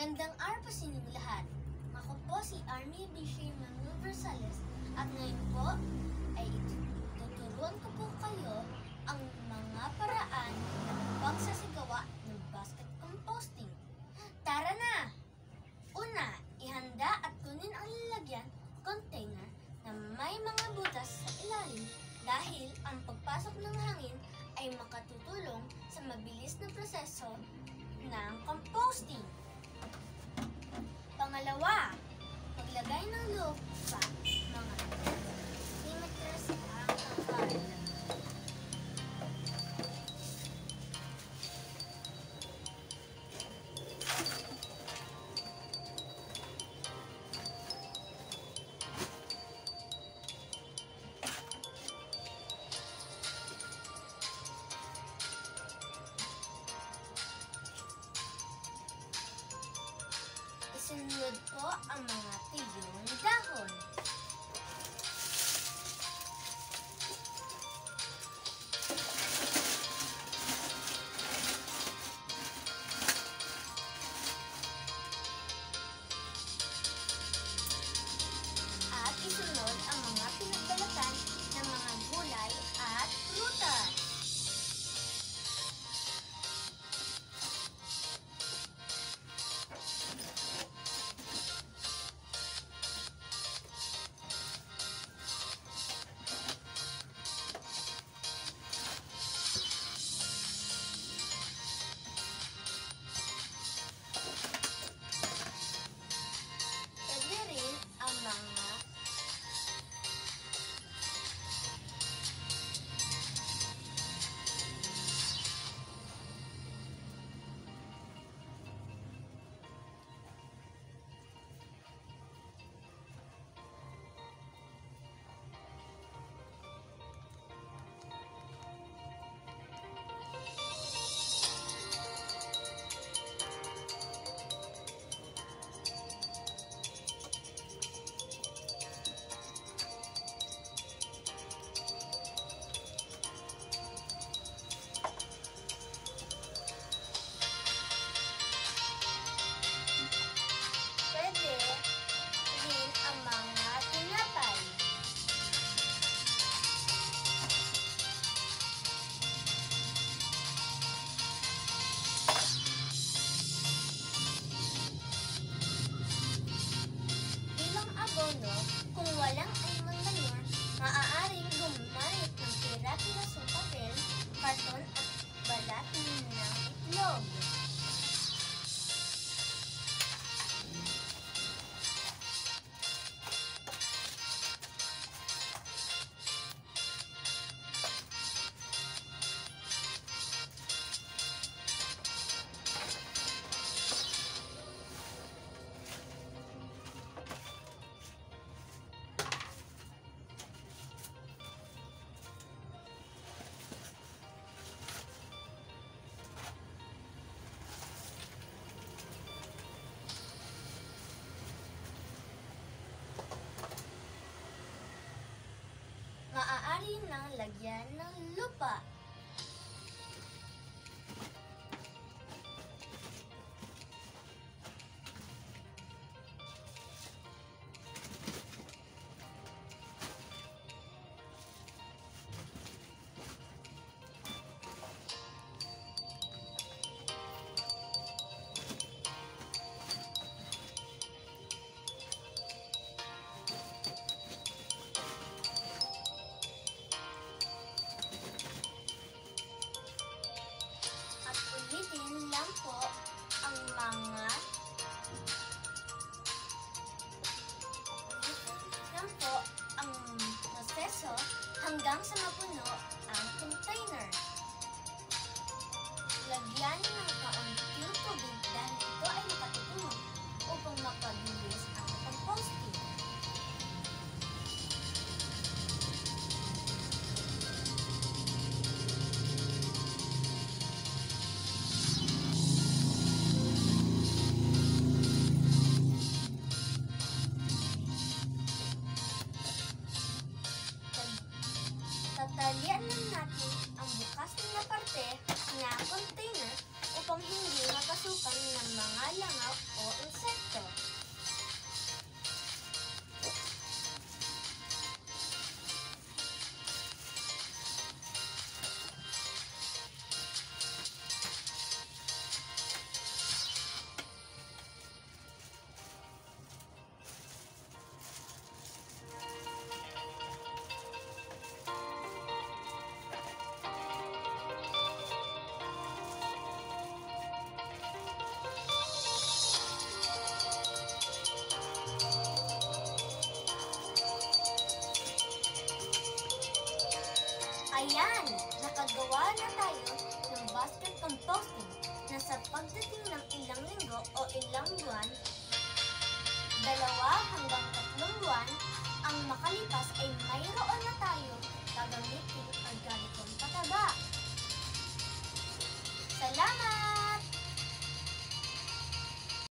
Magandang araw po sa inyong lahat. Ako po si Army Bishay Manuel Versales at ngayon po ay tuturuan ko po kayo ang mga paraan ng pagsasagawa ng basket composting. Tara na! Una, ihanda at kunin ang lalagyan container na may mga butas sa ilalim dahil ang pagpasok ng hangin ay makatutulong sa mabilis na proseso ng composting. Pangalawa, paglagay ng lupa Isunod po ang mga tuyong dahon. Maaari nang lagyan ng lupa. Hanggang sa mapuno ang container. Lagyan ng kaunting Tatalian lang natin ang bukas na parte na container upang hindi makasukan ng mga langaw o insekto. Ayan! Nakagawa na tayo ng basket composting na sa pagdating ng ilang linggo o ilang buwan, dalawa hanggang tatlong buwan,